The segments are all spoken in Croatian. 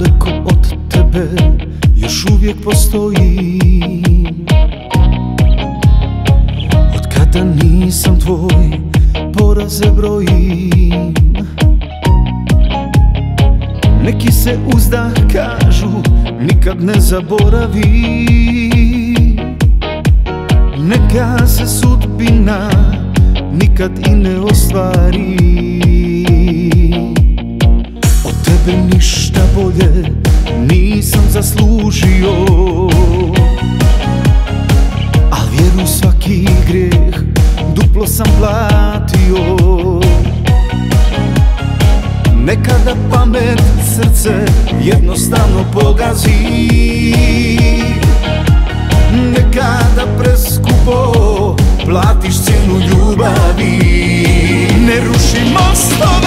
daleko od tebe Još uvijek postoji. Od kada nisam tvoj Poraze brojim. Neki se uzdah kažu Nikad ne zaboravi Neka se sudbina Nikad i ne ostvari tebe ništa bolje nisam zaslužio. Al vjeru svaki grijeh duplo sam platio. Nekada pamet srce jednostavno pogazi. Nekada preskupo platiš cijenu ljubavi. Ne ruši mostove,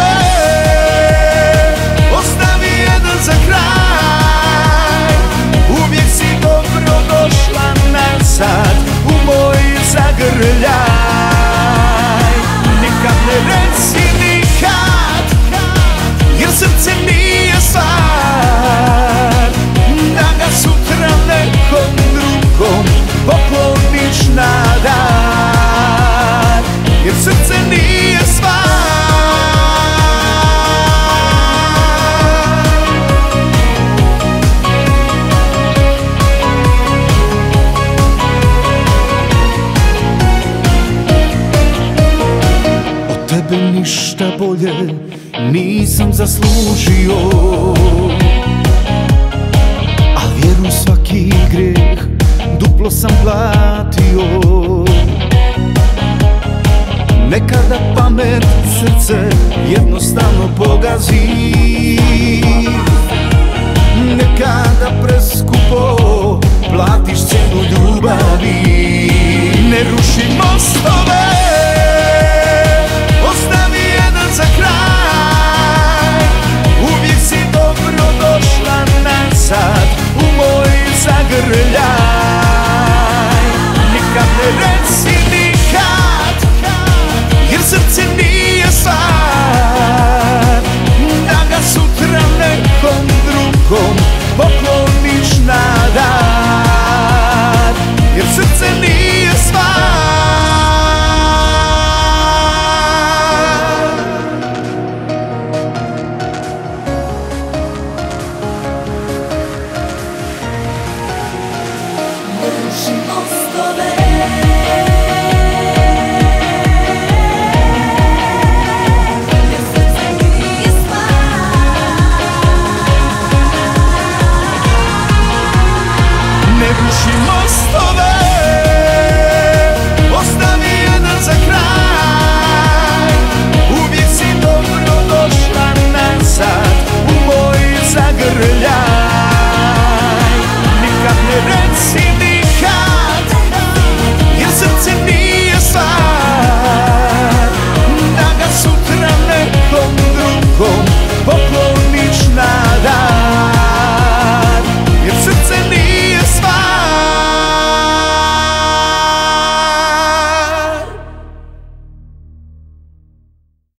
tebe ništa bolje nisam zaslužio. A vjeru svaki grijeh duplo sam platio. Nekada pamet srce jednostavno pogazi